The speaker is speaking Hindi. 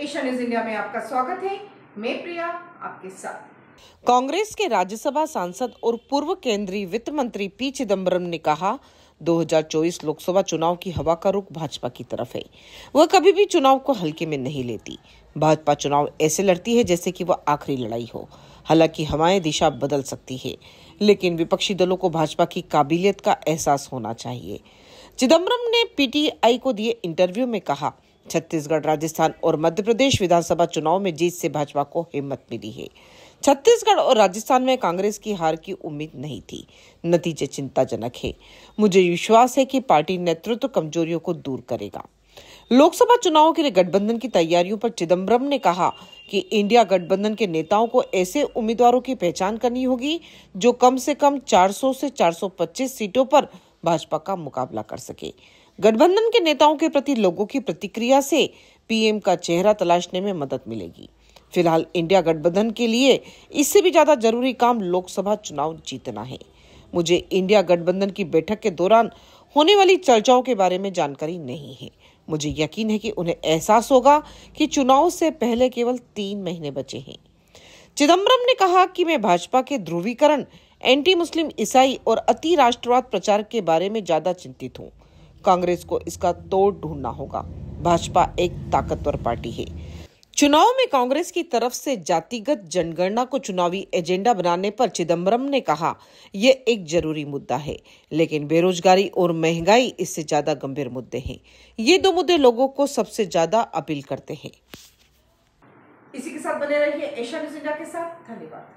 एशिया न्यूज़ इंडिया में आपका स्वागत है। मैं प्रिया, आपके साथ। कांग्रेस के राज्यसभा सांसद और पूर्व केंद्रीय वित्त मंत्री पी चिदम्बरम ने कहा 2024 लोकसभा चुनाव की हवा का रुख भाजपा की तरफ़ है। वह कभी भी चुनाव को हल्के में नहीं लेती। भाजपा चुनाव ऐसे लड़ती है जैसे कि वह आखिरी लड़ाई हो। हालाँकि हवाएँ दिशा बदल सकती है, लेकिन विपक्षी दलों को भाजपा की काबिलियत का एहसास होना चाहिए। चिदम्बरम ने पीटीआई को दिए इंटरव्यू में कहा छत्तीसगढ़, राजस्थान और मध्य प्रदेश विधानसभा चुनाव में जीत से भाजपा को हिम्मत मिली है। छत्तीसगढ़ और राजस्थान में कांग्रेस की हार की उम्मीद नहीं थी। नतीजे चिंताजनक है। मुझे विश्वास है कि पार्टी नेतृत्व तो कमजोरियों को दूर करेगा। लोकसभा चुनाव के लिए गठबंधन की तैयारियों पर चिदम्बरम ने कहा कि इंडिया गठबंधन के नेताओं को ऐसे उम्मीदवारों की पहचान करनी होगी जो कम से कम 400 से 425 सीटों पर भाजपा का मुकाबला कर सके। गठबंधन के नेताओं के प्रति लोगों की प्रतिक्रिया से पीएम का चेहरा तलाशने में मदद मिलेगी। फ़िलहाल इंडिया गठबंधन के लिए इससे भी ज़्यादा ज़रूरी काम लोकसभा चुनाव जीतना है। मुझे इंडिया गठबंधन की बैठक के दौरान होने वाली चर्चाओं के बारे में जानकारी नहीं है। मुझे यकीन है कि उन्हें एहसास होगा कि चुनाव से पहले केवल तीन महीने बचे हैं। चिदम्बरम ने कहा कि मैं भाजपा के ध्रुवीकरण एंटी मुस्लिम ईसाई और अति राष्ट्रवाद प्रचार के बारे में ज़्यादा चिंतित हूँ। कांग्रेस को इसका तोड़ ढूंढना होगा। भाजपा एक ताकतवर पार्टी है। चुनाव में कांग्रेस की तरफ़ से जातिगत जनगणना को चुनावी एजेंडा बनाने पर चिदम्बरम ने कहा यह एक ज़रूरी मुद्दा है, लेकिन बेरोजगारी और महँगाई इससे ज़्यादा गंभीर मुद्दे हैं। ये दो मुद्दे लोगों को सबसे ज़्यादा अपील करते हैं। इसी के साथ बने रहिए एशिया न्यूज़ इंडिया के साथ। धन्यवाद।